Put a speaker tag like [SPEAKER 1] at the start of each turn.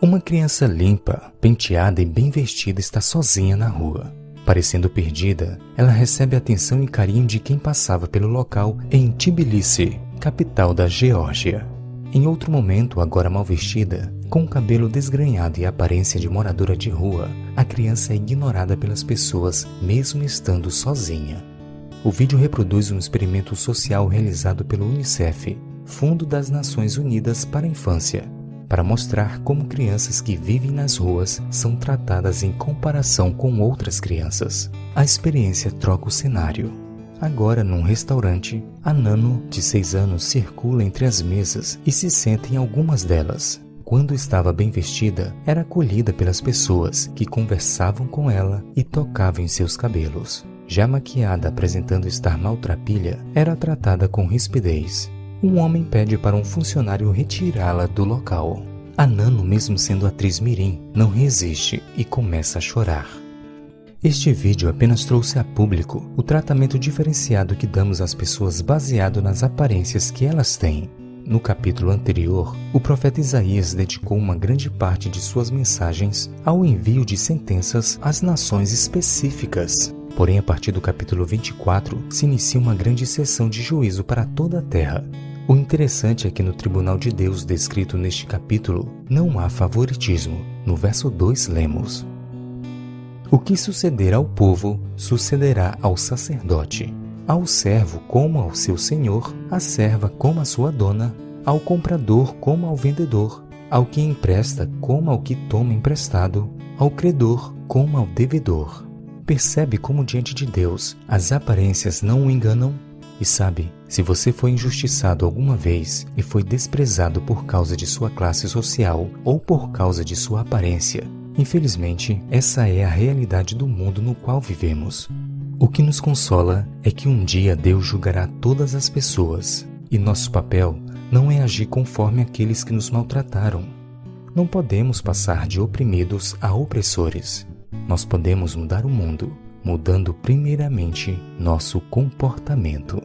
[SPEAKER 1] Uma criança limpa, penteada e bem vestida está sozinha na rua. Parecendo perdida, ela recebe atenção e carinho de quem passava pelo local em Tbilisi, capital da Geórgia. Em outro momento, agora mal vestida, com o cabelo desgrenhado e aparência de moradora de rua, a criança é ignorada pelas pessoas, mesmo estando sozinha. O vídeo reproduz um experimento social realizado pelo Unicef, Fundo das Nações Unidas para a Infância, para mostrar como crianças que vivem nas ruas são tratadas em comparação com outras crianças. A experiência troca o cenário. Agora, num restaurante, a Nano, de 6 anos, circula entre as mesas e se senta em algumas delas. Quando estava bem vestida, era acolhida pelas pessoas que conversavam com ela e tocavam em seus cabelos. Já maquiada, apresentando estar maltrapilha, era tratada com rispidez um homem pede para um funcionário retirá-la do local. A Nano, mesmo sendo atriz mirim, não resiste e começa a chorar. Este vídeo apenas trouxe a público o tratamento diferenciado que damos às pessoas baseado nas aparências que elas têm. No capítulo anterior, o profeta Isaías dedicou uma grande parte de suas mensagens ao envio de sentenças às nações específicas. Porém, a partir do capítulo 24, se inicia uma grande sessão de juízo para toda a terra. O interessante é que no tribunal de Deus descrito neste capítulo não há favoritismo. No verso 2 lemos: O que suceder ao povo sucederá ao sacerdote, ao servo como ao seu senhor, à serva como à sua dona, ao comprador como ao vendedor, ao que empresta como ao que toma emprestado, ao credor como ao devedor. Percebe como diante de Deus as aparências não o enganam? E sabe, se você foi injustiçado alguma vez e foi desprezado por causa de sua classe social ou por causa de sua aparência, infelizmente essa é a realidade do mundo no qual vivemos. O que nos consola é que um dia Deus julgará todas as pessoas e nosso papel não é agir conforme aqueles que nos maltrataram. Não podemos passar de oprimidos a opressores. Nós podemos mudar o mundo mudando primeiramente nosso comportamento.